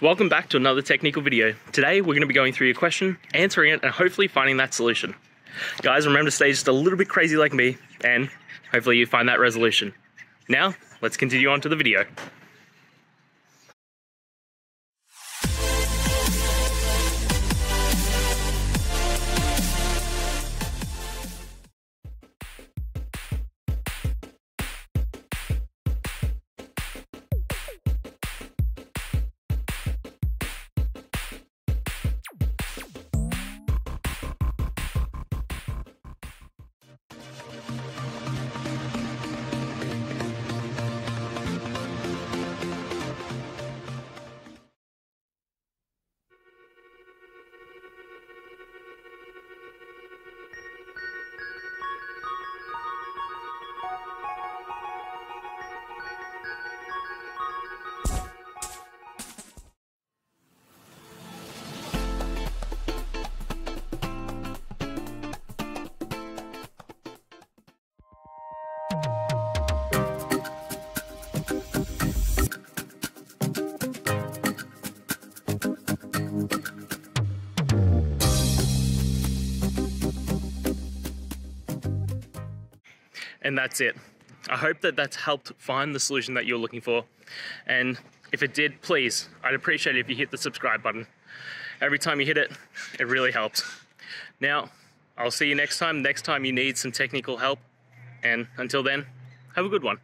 Welcome back to another technical video. Today we're going to be going through your question, answering it, and hopefully finding that solution. Guys, remember to stay just a little bit crazy like me, and hopefully you find that resolution. Now, let's continue on to the video. And that's it. I hope that that's helped find the solution that you're looking for. And if it did, please, I'd appreciate it if you hit the subscribe button. Every time you hit it, it really helps. Now, I'll see you next time, next time you need some technical help. And until then, have a good one.